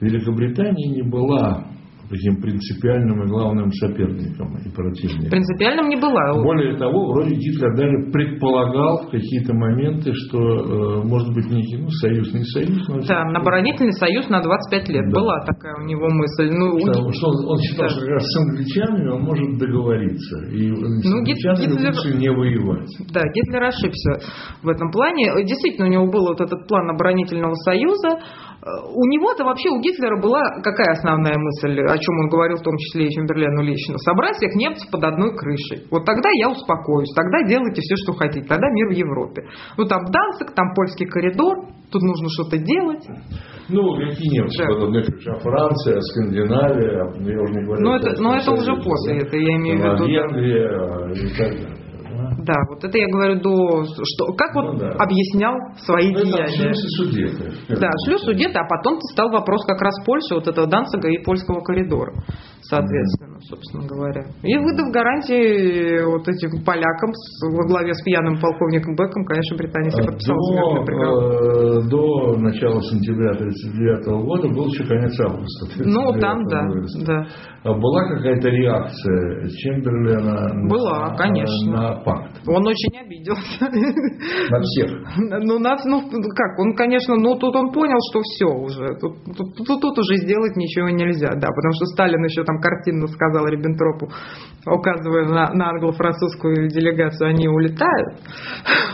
Великобритания не была таким принципиальным и главным соперником и противником. Принципиальным не была. Более того, вроде Гитлер даже предполагал в какие-то моменты, что э, может быть некий ну, союз, не союз. Но да, на оборонительный союз на 25 лет. Да. Была такая у него мысль. Ну, что, что он, он считал, да. что как раз с англичанами он может договориться. И ну, с англичанами Гитлер... лучше не воевать. Да, Гитлер ошибся в этом плане. Действительно, у него был вот этот план оборонительного союза. У него-то вообще, у Гитлера была какая основная мысль, о чем он говорил в том числе и Чемберлену лично? Собрать всех немцев под одной крышей. Вот тогда я успокоюсь, тогда делайте все, что хотите, тогда мир в Европе. Ну там Данцик, там польский коридор, тут нужно что-то делать. Ну, какие немцы да. под одной крышей? А Франция, Скандинавия, я уже не говорю. Но это, но это уже после, это я имею в виду. Венгрия и так далее. Да, вот это я говорю до... Что, как ну, вот да. объяснял свои ну, деяния. судеты. Да, шлюз судеты, а потом стал вопрос как раз Польши, вот этого Данцига и польского коридора, соответственно. Собственно говоря. И выдав гарантии вот этим полякам во главе с пьяным полковником Беком, конечно, Британия себе подписала до, э, до начала сентября 1939 года был еще конец августа. Ну, там, да, да. А была какая-то реакция Чемберлена была, на, конечно. на пакт? Он очень обиделся. На всех? Ну, на, ну, как, он, конечно, ну, тут он понял, что все уже, тут, тут, тут, тут уже сделать ничего нельзя, да, потому что Сталин еще там картинно сказал Риббентропу, указывая на, на англо-французскую делегацию, они улетают,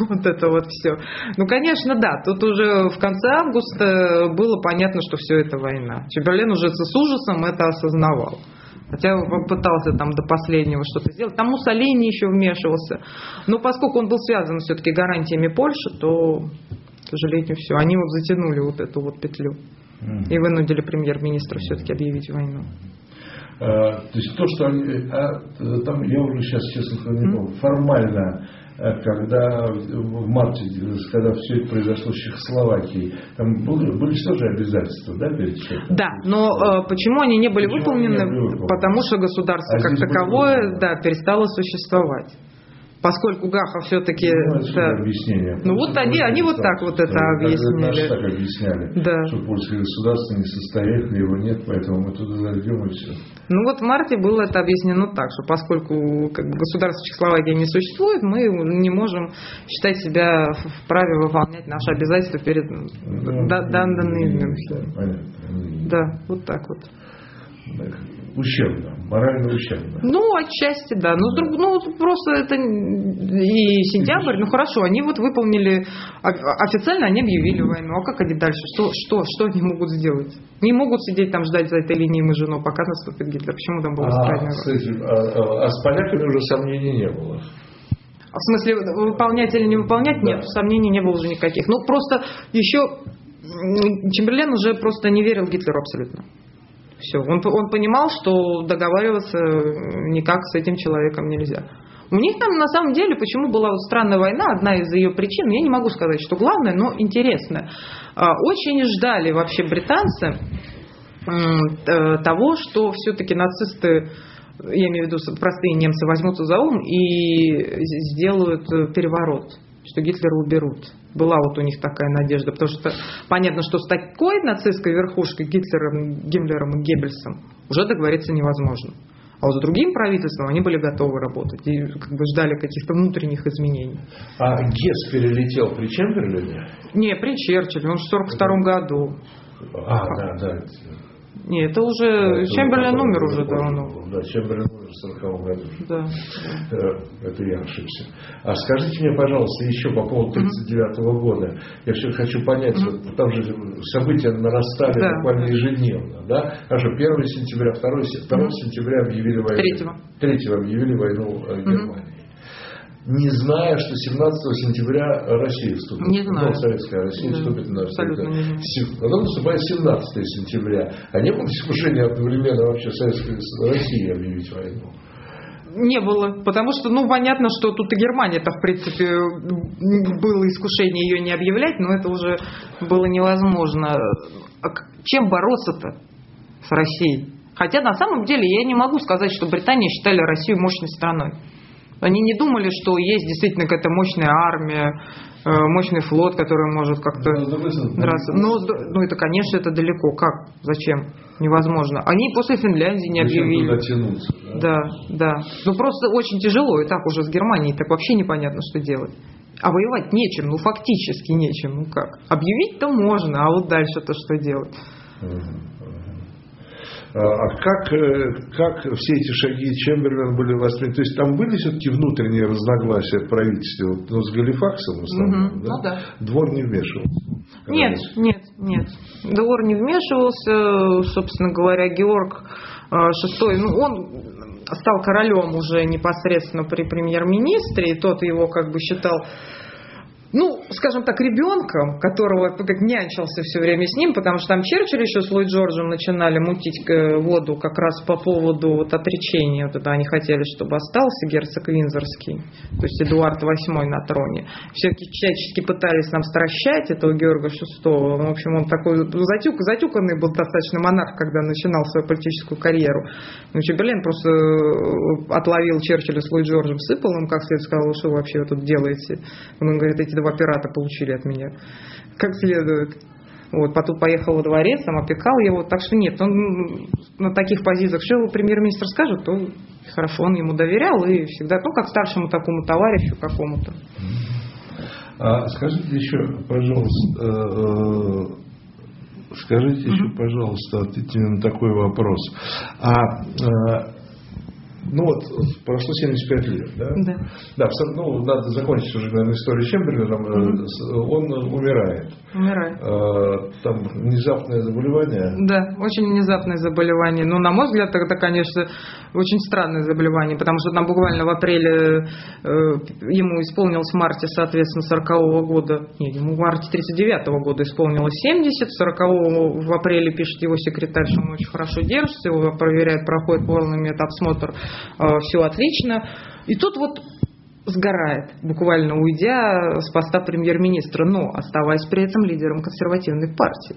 вот это вот все. Ну, конечно, да, тут уже в конце августа было понятно, что все это война. Чемберлен уже с ужасом это осознавал. Хотя он пытался там до последнего что-то сделать. Там Муссолини еще вмешивался. Но поскольку он был связан все-таки гарантиями Польши, то, к сожалению, все. Они вот затянули вот эту вот петлю. И вынудили премьер-министра все-таки объявить войну. А, то есть то, что они, а, там, я уже сейчас, честно не помню, формально Э, когда в марте, когда все это произошло в Чехословакии, там были, были тоже обязательства, да, перед человеком? Да, но э, почему они не были почему выполнены? Не были выполнены? Потому что государство а как таковое да, перестало существовать поскольку Гаха все-таки... Ну, да, объяснение. Ну вот они, они вот так вот это объяснили. Наши так объясняли, да. что польское государство не состоятельно, его нет, поэтому мы туда зайдем и все. Ну вот в марте было это объяснено так, что поскольку как бы, государство Чехословакии не существует, мы не можем считать себя вправе выполнять наши обязательства перед ну, данными. Да, понятно. да, вот так вот. Ущербно, морально ущербно. Ну, отчасти, да. Но друг, ну, просто это и сентябрь, ну хорошо, они вот выполнили, официально они объявили войну. А как они дальше? Что, что, что они могут сделать? Не могут сидеть там ждать за этой линией мы жену, пока наступит Гитлер. Почему там было а, с, этим, а, а, а с поляками уже сомнений не было. В смысле, выполнять или не выполнять? Да. Нет, сомнений не было уже никаких. Ну, просто еще Чемберлен уже просто не верил Гитлеру абсолютно. Все. Он, он понимал, что договариваться никак с этим человеком нельзя. У них там на самом деле, почему была странная война, одна из ее причин, я не могу сказать, что главное, но интересно. А, очень ждали вообще британцы э, того, что все-таки нацисты, я имею в виду простые немцы, возьмутся за ум и сделают переворот что Гитлера уберут. Была вот у них такая надежда, потому что понятно, что с такой нацистской верхушкой Гитлером, Гиммлером и Геббельсом уже договориться невозможно. А вот с другим правительством они были готовы работать и как бы ждали каких-то внутренних изменений. А Гесс перелетел при Чемберлене? Не, при Черчилле, он в 1942 году. А, да, да. Не, это уже да, Чемберлен умер уже давно. Да, Чемберлен умер в 40 году. Да. Э, это я ошибся. А скажите мне, пожалуйста, еще по поводу 39 -го года. Я все хочу понять, вот, там же события нарастали да. буквально ежедневно. Да? Хорошо, 1 сентября, 2, 2 mm-hmm. сентября объявили войну. 3. 3 объявили войну э, Германии. Не зная, что 17 сентября Россия вступит. Не знаю. Ну, Советская Россия да, вступит на не знаю. Потом наступает 17 сентября. А не было искушения одновременно вообще Советской России объявить войну? Не было, потому что, ну, понятно, что тут и Германия-то, в принципе, было искушение ее не объявлять, но это уже было невозможно. А чем бороться-то с Россией? Хотя, на самом деле, я не могу сказать, что Британия считали Россию мощной страной. Они не думали, что есть действительно какая-то мощная армия, э, мощный флот, который может как-то драться. Но, ну, это, конечно, это далеко. Как? Зачем? Невозможно. Они после Финляндии не объявили. Тянуться, да? да, да. Ну просто очень тяжело. И так уже с Германией так вообще непонятно, что делать. А воевать нечем, ну фактически нечем. Ну как? Объявить-то можно, а вот дальше-то что делать? А, а как, э, как все эти шаги Чемберлена были восприняты? То есть там были все-таки внутренние разногласия в правительстве, вот, ну, с Галифаксом в основном, угу, да? Ну, да? Двор не вмешивался? Нет, нет, нет. Двор не вмешивался, собственно говоря, Георг VI, э, ну, он стал королем уже непосредственно при премьер-министре, и тот его как бы считал ну, скажем так, ребенком, которого как нянчился все время с ним, потому что там Черчилль еще с Ллойд Джорджем начинали мутить э, воду как раз по поводу вот отречения. Вот это они хотели, чтобы остался герцог Винзорский, то есть Эдуард VIII на троне. Все всячески пытались нам стращать этого Георга VI. В общем, он такой затюк, затюканный был достаточно монарх, когда начинал свою политическую карьеру. Ну, Чемберлен просто э, отловил Черчилля с Ллойд Джорджем, сыпал им, как следует, сказал, что вы вообще тут делаете. Он говорит, эти два пирата получили от меня как следует. Вот, потом поехал во дворец, там опекал его. Так что нет, он на таких позициях, что премьер-министр скажет, то хорошо, он ему доверял и всегда, ну, как старшему такому товарищу какому-то. А скажите еще, пожалуйста, э, э, скажите еще, пожалуйста, ответьте на такой вопрос. А э, ну вот, прошло 75 лет, да? Да. Да, ну, надо закончить уже, наверное, историю Чемберлина. Mm-hmm. Он умирает. Умирает. А, там внезапное заболевание. Да, очень внезапное заболевание. Ну, на мой взгляд, это, конечно, очень странное заболевание, потому что там буквально в апреле э, ему исполнилось в марте, соответственно, 40 года, нет, ему в марте 39 -го года исполнилось 70, 40 в апреле пишет его секретарь, что он очень хорошо держится, его проверяет, проходит полный медосмотр, э, все отлично. И тут вот сгорает, буквально уйдя с поста премьер-министра, но оставаясь при этом лидером консервативной партии.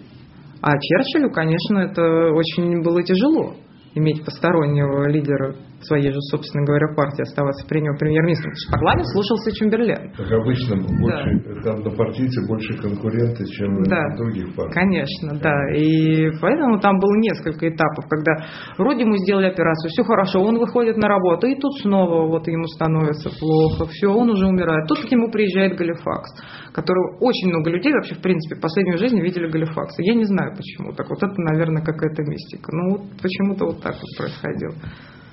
А Черчиллю, конечно, это очень было тяжело иметь постороннего лидера своей же, собственно говоря, партии оставаться при нем премьер-министром. Парламент слушался Чемберлен. Как обычно, больше, да. там на партийце больше конкуренты, чем да. в других партиях. Конечно, да. И поэтому там было несколько этапов, когда вроде ему сделали операцию, все хорошо, он выходит на работу, и тут снова вот ему становится плохо, все, он уже умирает. Тут к нему приезжает Галифакс, который очень много людей вообще, в принципе, в последнюю жизнь видели Галифакса. Я не знаю почему так. Вот это, наверное, какая-то мистика. Ну, вот почему-то вот так вот происходило.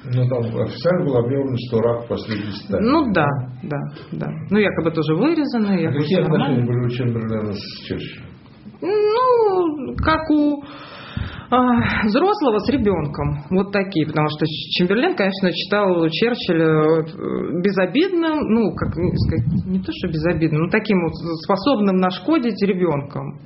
Ну, там официально было объявлено, что рак последний стадии. Ну да, да, да. Ну, якобы тоже вырезано. А какие отношения были у Чемберлена с Черчиллем? Ну, как у а, взрослого с ребенком. Вот такие. Потому что Чемберлен, конечно, читал Черчилля безобидным, ну, как сказать, не то, что безобидным, но таким вот способным нашкодить ребенком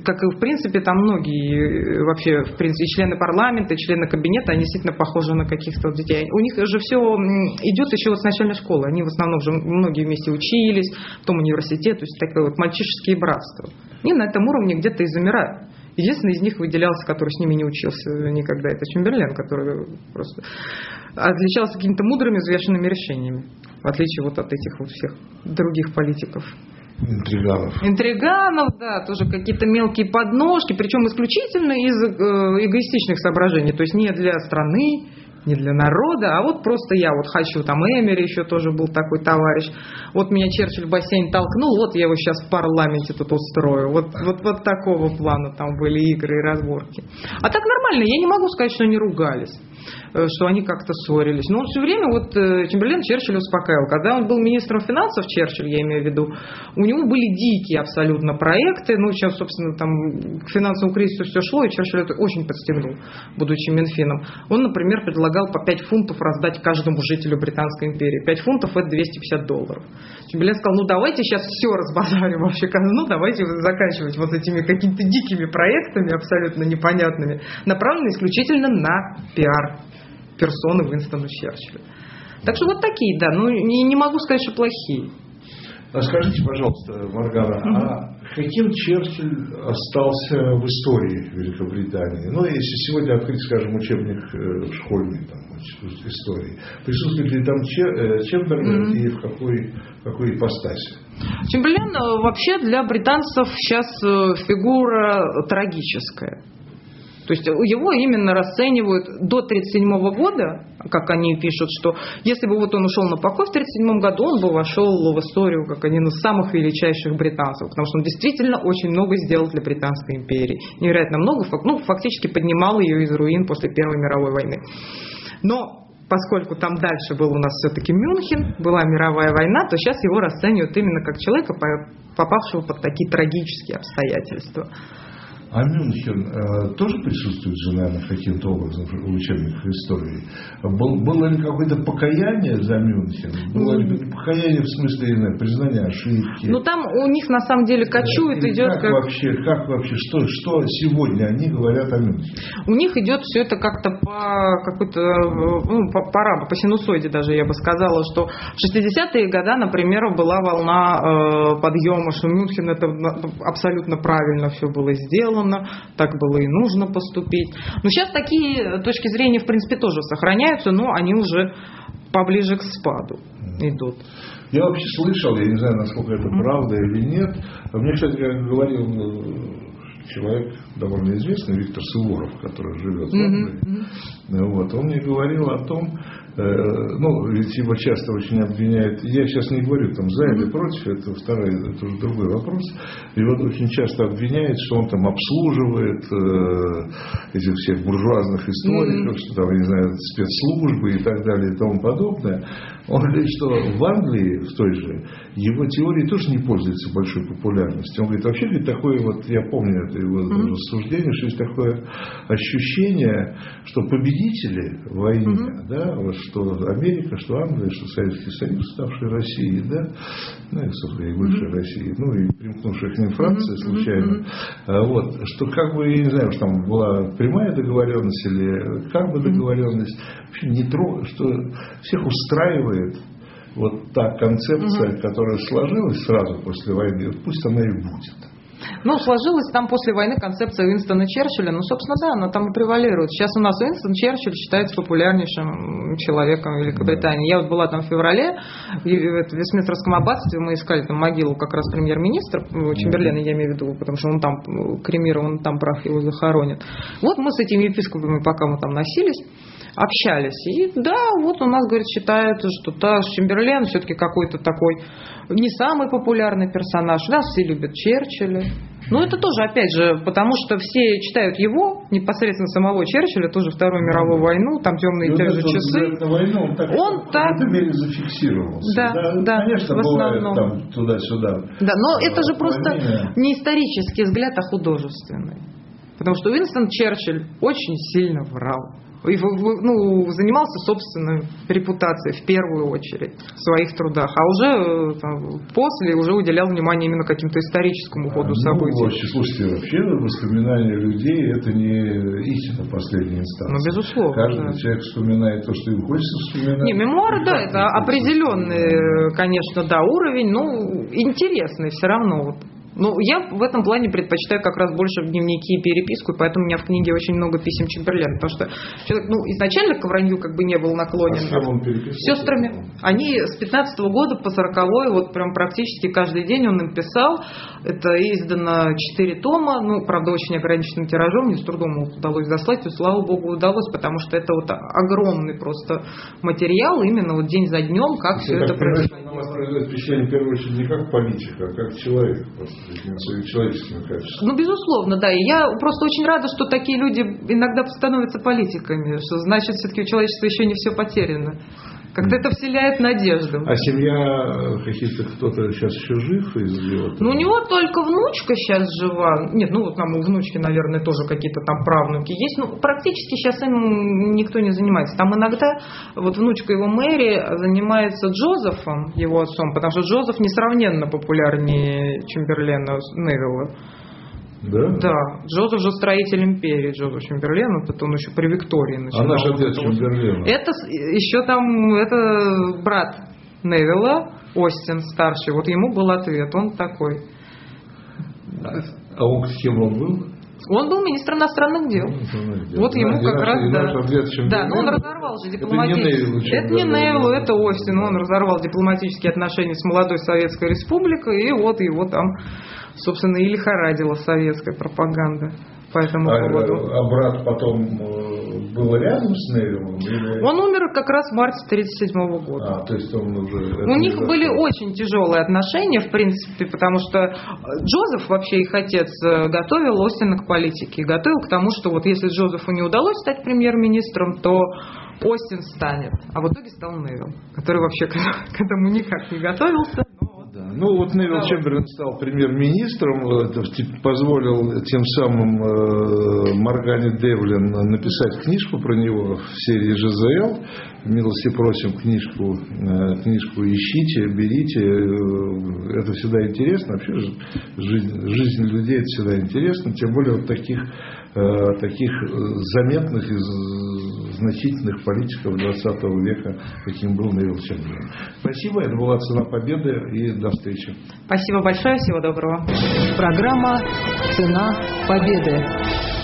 как и в принципе там многие э, вообще в принципе члены парламента, члены кабинета, они действительно похожи на каких-то вот детей. У них же все идет еще вот с начальной школы. Они в основном же многие вместе учились, в том университете, то есть такое вот мальчишеские братства. И на этом уровне где-то и замирают. Единственный из них выделялся, который с ними не учился никогда, это Чемберлен, который просто отличался какими-то мудрыми, взвешенными решениями, в отличие вот от этих вот всех других политиков. Интриганов. Интриганов, да, тоже какие-то мелкие подножки, причем исключительно из э, эгоистичных соображений, то есть не для страны, не для народа, а вот просто я вот хочу, там Эмери еще тоже был такой товарищ, вот меня Черчилль в бассейн толкнул, вот я его сейчас в парламенте тут устрою, вот, вот, вот такого плана там были игры и разборки. А так нормально, я не могу сказать, что они ругались. Э, что они как-то ссорились. Но он все время, вот э, Чемберлен Черчилль успокаивал. Когда он был министром финансов, Черчилль, я имею в виду, у него были дикие абсолютно проекты. Ну, сейчас, собственно, там к финансовому кризису все шло, и Черчилль это очень подстегнул, будучи Минфином. Он, например, предлагал по 5 фунтов раздать каждому жителю Британской империи. 5 фунтов – это 250 долларов. Чемберлен сказал, ну давайте сейчас все разбазарим вообще ну давайте заканчивать вот этими какими-то дикими проектами абсолютно непонятными, направленными исключительно на пиар персоны Уинстона Черчилля. Так что вот такие, да, ну не, не могу сказать, что плохие. А скажите, пожалуйста, Маргара, угу. а каким Черчилль остался в истории Великобритании? Ну, если сегодня открыть, скажем, учебник э, школьный там, истории, присутствует ли там э, Чемберлен угу. и в какой, какой ипостаси? Чемберлен э, вообще для британцев сейчас фигура трагическая. То есть его именно расценивают до 1937 года, как они пишут, что если бы вот он ушел на покой в 1937 году, он бы вошел в историю как один из самых величайших британцев, потому что он действительно очень много сделал для Британской империи. Невероятно много, ну, фактически поднимал ее из руин после Первой мировой войны. Но поскольку там дальше был у нас все-таки Мюнхен, была мировая война, то сейчас его расценивают именно как человека, попавшего под такие трагические обстоятельства. А Мюнхен э, тоже присутствует же, наверное, каким-то образом в учебниках истории. Был, было ли какое-то покаяние за Мюнхен? Было ли покаяние в смысле знаю, признания ошибки? Ну там у них на самом деле кочует, идет как... как... Вообще, как вообще, что, что сегодня они говорят о Мюнхене? У них идет все это как-то по какой-то, ну, по, по, по синусоиде даже, я бы сказала, что в 60-е годы, например, была волна э, подъема, что Мюнхен это абсолютно правильно все было сделано сделано, так было и нужно поступить. Но сейчас такие точки зрения, в принципе, тоже сохраняются, но они уже поближе к спаду идут. Я вообще слышал, я не знаю, насколько это правда или нет, мне, кстати, говорил э, человек довольно известный, Виктор Суворов, который живет в Англии. Mm-hmm. Вот, он мне говорил о том, Э, ну, ведь его часто очень обвиняют, я сейчас не говорю там за или против, это второй, это уже другой вопрос, его очень часто обвиняют, что он там обслуживает э, этих всех буржуазных историков, mm-hmm. что там, не знаю, спецслужбы и так далее и тому подобное. Он говорит, что в Англии, в той же, его теории тоже не пользуются большой популярностью. Он говорит, вообще говорит, такое вот, я помню это его mm-hmm. рассуждение, что есть такое ощущение, что победители в войне, mm-hmm. да, вот что Америка, что Англия, что Советский Союз, ставший Россией, да, ну и, собственно, и бывшей mm-hmm. Россией, ну и примкнувшая к ним Франция mm-hmm. случайно, mm-hmm. вот, что как бы, я не знаю, что там была прямая договоренность или как бы договоренность, вообще не тро, что всех устраивает вот та концепция, угу. которая сложилась сразу после войны, вот пусть она и будет. Ну, сложилась там после войны концепция Уинстона Черчилля. Ну, собственно, да, она там и превалирует. Сейчас у нас Уинстон Черчилль считается популярнейшим человеком Великобритании. Я вот была там в феврале, в Вестминстерском аббатстве мы искали там могилу как раз премьер-министра, Чемберлена я имею в виду, потому что он там кремирован, там прах его захоронит. Вот мы с этими епископами, пока мы там носились, общались. И да, вот у нас, говорит, считается, что Таш Чемберлен все-таки какой-то такой не самый популярный персонаж. Нас все любят Черчилля. Но это тоже, опять же, потому что все читают его, непосредственно самого Черчилля, тоже Вторую мировую войну, там темные те же часы. Войну, он так, он так... в мере зафиксировался. Да, да, да конечно, в основном. бывает там туда-сюда. Да, но это же просто не исторический взгляд, а художественный. Потому что Уинстон Черчилль очень сильно врал ну, занимался собственной репутацией в первую очередь в своих трудах, а уже э, там, после уже уделял внимание именно каким-то историческому ходу а, событий. Ну, вообще, слушайте, вообще воспоминания людей это не истина последней инстанции. Ну, безусловно. Каждый да. человек вспоминает то, что ему хочется вспоминать. Не, мемуары, да, это определенный, конечно, да, уровень, ну, интересный все равно. Вот ну, я в этом плане предпочитаю как раз больше в дневники и переписку, и поэтому у меня в книге очень много писем Чемберлена, потому что человек, ну, изначально к вранью как бы не был наклонен. А он С сестрами. Они с 15 -го года по 40 вот прям практически каждый день он им писал. Это издано 4 тома, ну, правда, очень ограниченным тиражом, мне с трудом удалось заслать, и слава богу удалось, потому что это вот огромный просто материал, именно вот день за днем, как все это происходило. У вас производит впечатление, в первую очередь, не как политика, а как человек просто своими человеческими качествами. Ну, безусловно, да. И я просто очень рада, что такие люди иногда становятся политиками, что значит, все-таки у человечества еще не все потеряно. Как-то это вселяет надежду. А семья э, каких-то кто-то сейчас еще жив из его? Ну, у него только внучка сейчас жива. Нет, ну вот нам у внучки, наверное, тоже какие-то там правнуки есть. Ну, практически сейчас им никто не занимается. Там иногда вот внучка его Мэри занимается Джозефом, его отцом, потому что Джозеф несравненно популярнее Чемберлена Невилла. Да? Да. Джозеф же строитель империи, Джозеф Чемберлен, это он еще при Виктории начинал. А наш отец Чемберлен? Это еще там, это брат Невилла, Остин старший, вот ему был ответ, он такой. А он кем он был? Он был министром иностранных дел. Ну, вот ему как раз, да. Да, но он разорвал же дипломатические... Это не Невилл, это Остин. Он разорвал дипломатические отношения с молодой Советской Республикой, и вот его там собственно, и лихорадила советская пропаганда по этому а, поводу. А брат потом э, был рядом с Невиллом? Или... Он умер как раз в марте 1937 года. А, то есть он уже... У них были очень тяжелые отношения, в принципе, потому что э, Джозеф, вообще их отец, э, готовил Остина к политике. Готовил к тому, что вот если Джозефу не удалось стать премьер-министром, то Остин станет. А в итоге стал Невилл, который вообще к этому никак не готовился. Ну вот Невил да. Чемберлен стал премьер-министром, э, позволил тем самым э, Моргане Девлин написать книжку про него в серии ЖЗЛ. Милости просим книжку, э, книжку ищите, берите. Это всегда интересно. Вообще жизнь, жизнь людей это всегда интересно. Тем более вот таких, таких заметных и значительных политиков 20 века, каким был Невил Чемберлен. Спасибо. Это была цена победы и до встречи. Спасибо большое. Всего доброго. Программа «Цена победы».